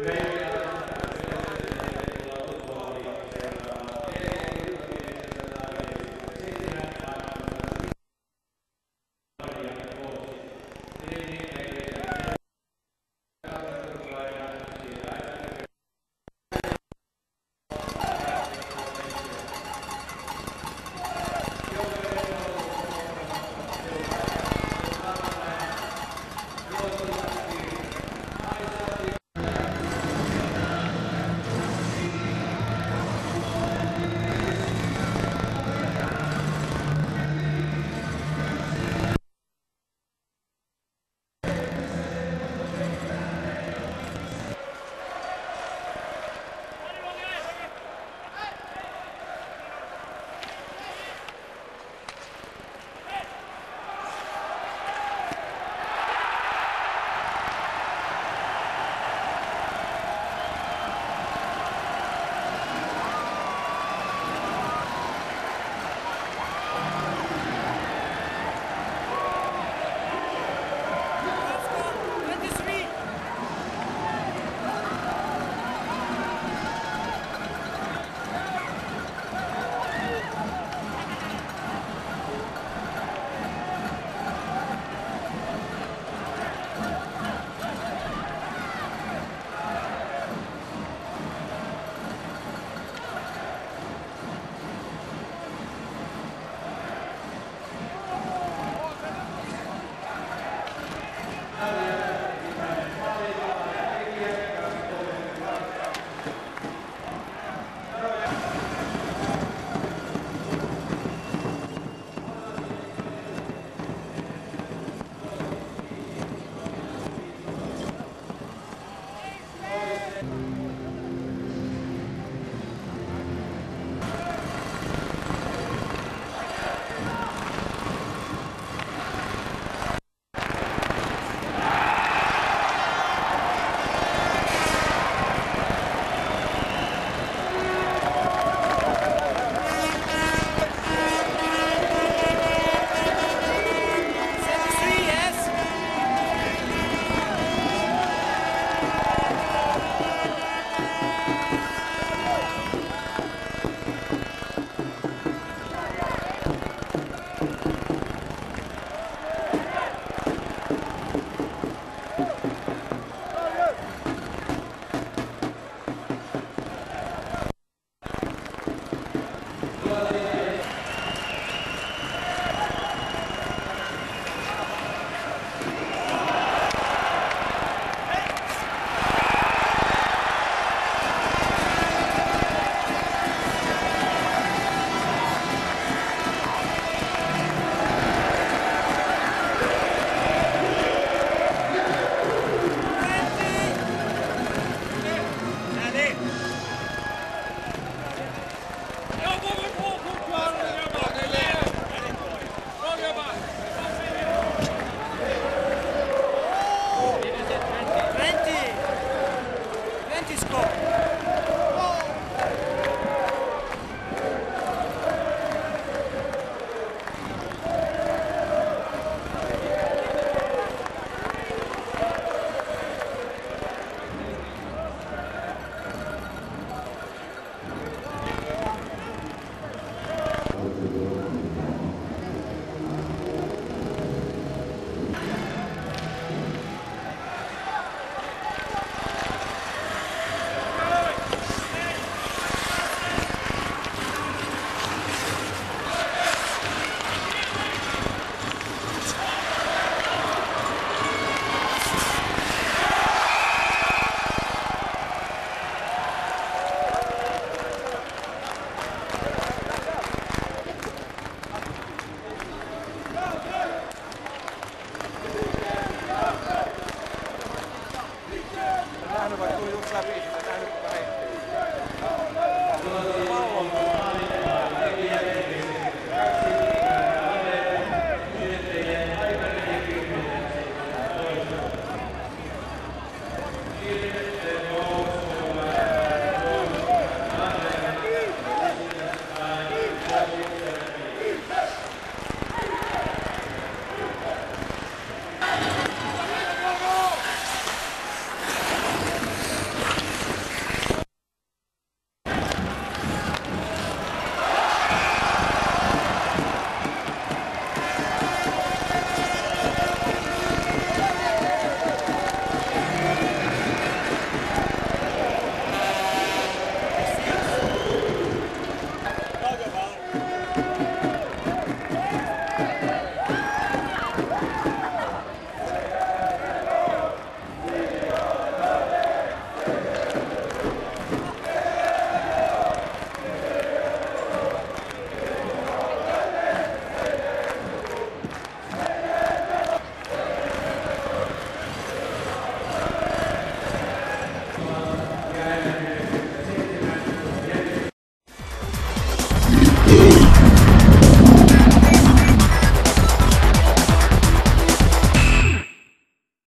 Amen.